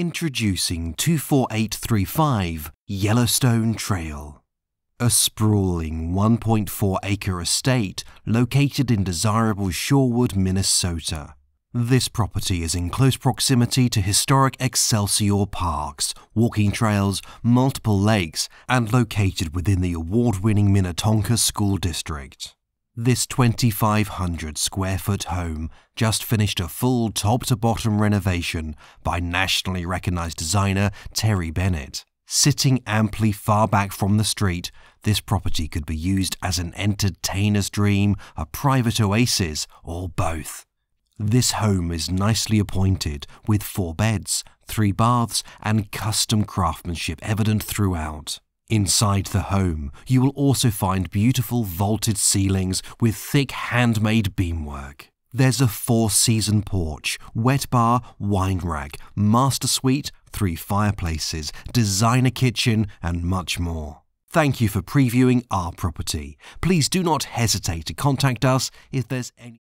Introducing 24835 Yellowstone Trail. A sprawling 1.4 acre estate located in desirable Shorewood, Minnesota. This property is in close proximity to historic Excelsior parks, walking trails, multiple lakes, and located within the award winning Minnetonka School District. This 2,500 square foot home just finished a full top to bottom renovation by nationally recognized designer Teri Bennett. Sitting amply far back from the street, this property could be used as an entertainer's dream, a private oasis, or both. This home is nicely appointed with four beds, three baths, and custom craftsmanship evident throughout. Inside the home, you will also find beautiful vaulted ceilings with thick handmade beamwork. There's a four season porch, wet bar, wine rack, master suite, three fireplaces, designer kitchen, and much more. Thank you for previewing our property. Please do not hesitate to contact us if there's any.